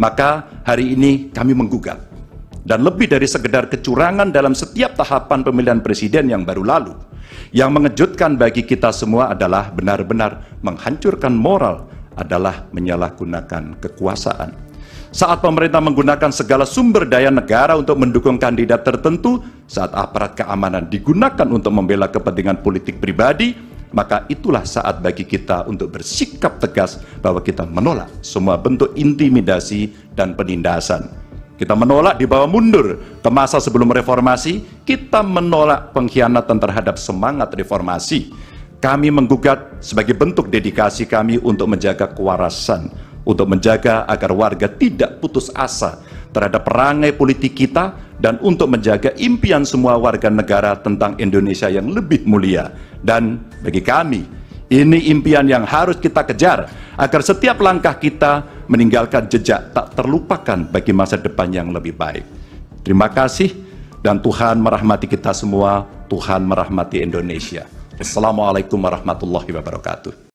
Maka hari ini kami menggugat dan lebih dari sekedar kecurangan dalam setiap tahapan pemilihan presiden yang baru lalu. Yang mengejutkan bagi kita semua adalah benar-benar menghancurkan moral adalah menyalahgunakan kekuasaan. Saat pemerintah menggunakan segala sumber daya negara untuk mendukung kandidat tertentu, saat aparat keamanan digunakan untuk membela kepentingan politik pribadi, maka itulah saat bagi kita untuk bersikap tegas bahwa kita menolak semua bentuk intimidasi dan penindasan. Kita menolak dibawa mundur ke masa sebelum reformasi, kita menolak pengkhianatan terhadap semangat reformasi. Kami menggugat sebagai bentuk dedikasi kami untuk menjaga kewarasan, untuk menjaga agar warga tidak putus asa terhadap perangai politik kita dan untuk menjaga impian semua warga negara tentang Indonesia yang lebih mulia. Dan bagi kami, ini impian yang harus kita kejar agar setiap langkah kita meninggalkan jejak tak terlupakan bagi masa depan yang lebih baik. Terima kasih dan Tuhan merahmati kita semua, Tuhan merahmati Indonesia. Assalamualaikum warahmatullahi wabarakatuh.